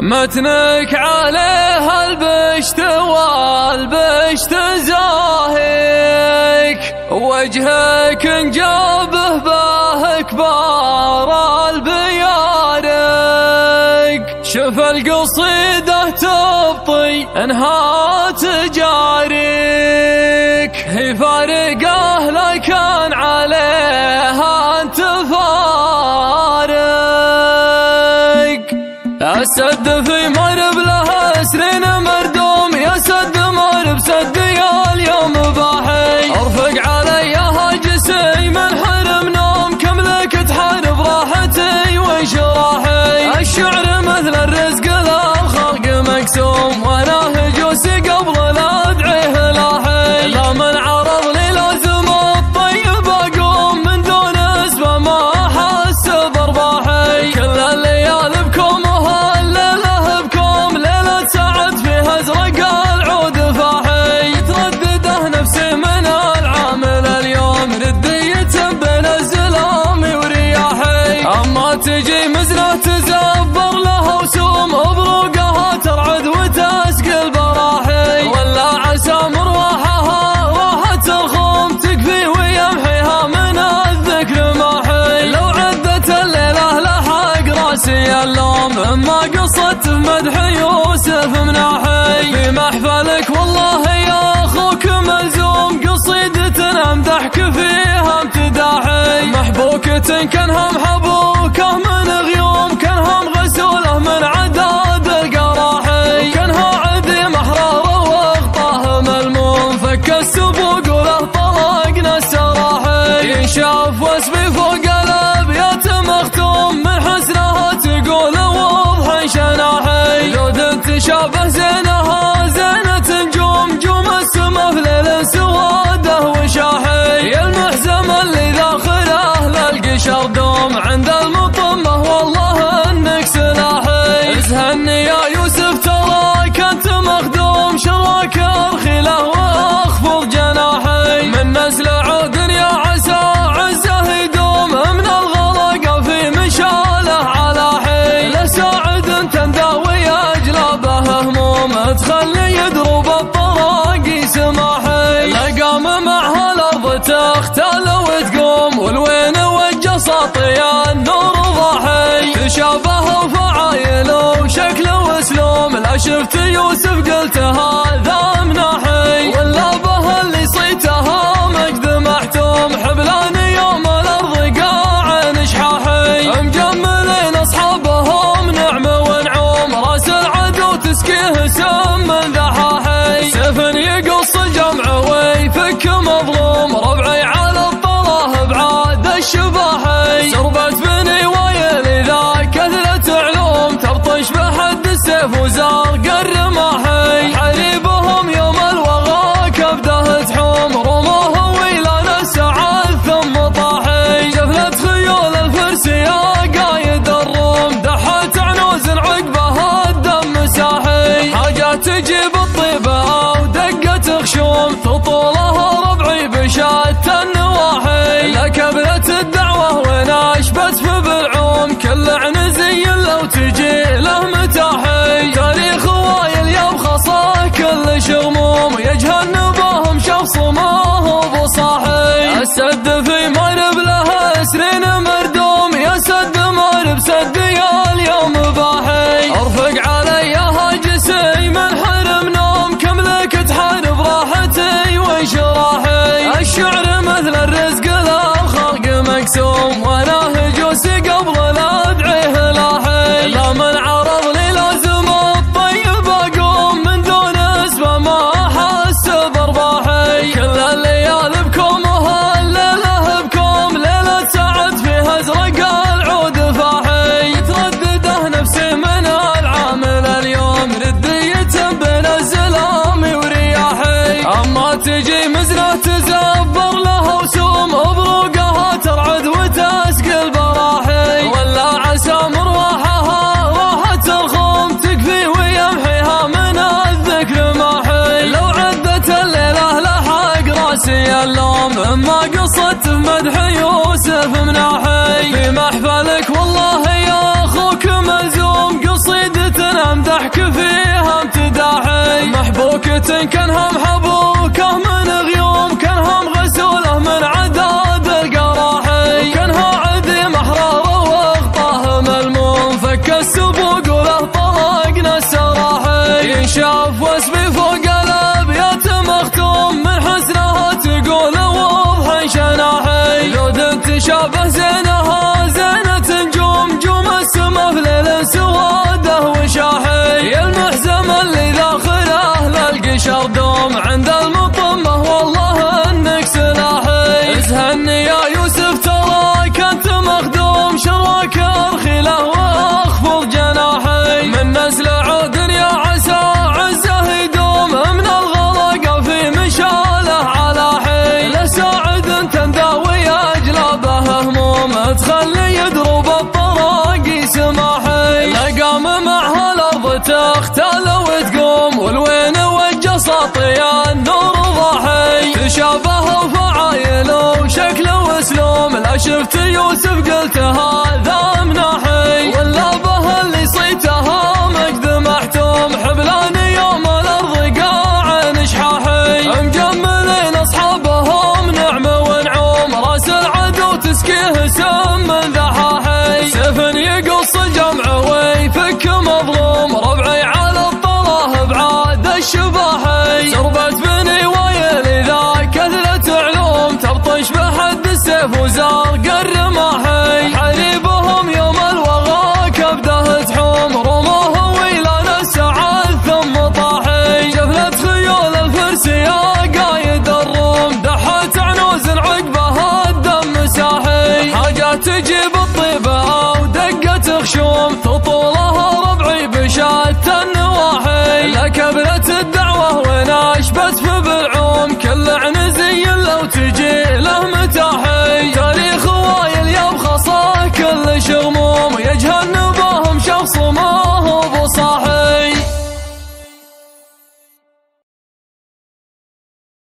متنك عليها البشت والبشت زاهيك وجهك انجابه به كبار البيارك شف القصيدة تبطي انها تجاريك هي فارقه لكن عليك حسد في ما محبوك فيهم تداعي. محبوك كانهم حبوكه من غيوم. كانهم غسوله من عداد القراحي كانه عدي محرار واغطاه ملموم. فك السبوق وله طلقنا السراحي ينشاف واسمي فوق الأبيات مختوم. من حسنها تقول واضح شناحي. لو تشابه دوم عند المطمه والله أنك سلاحي. ازهني يا يوسف شابهوا فعايله وشكله واسلوب لا شفت يوسف قلت هذا مناحي to اختالوا تقوم والوين وجه سطيا النور ضحي تشابهوا فعايله وشكله واسلوم لا شفت يوسف قلت هذا مناحي. ولا به اللي صيتها مجد محتوم حبلان يوم الأرض قاع نشحاحي. مجملين أصحابهم نعمة ونعوم رأس العدو تسكيه سم was forbidden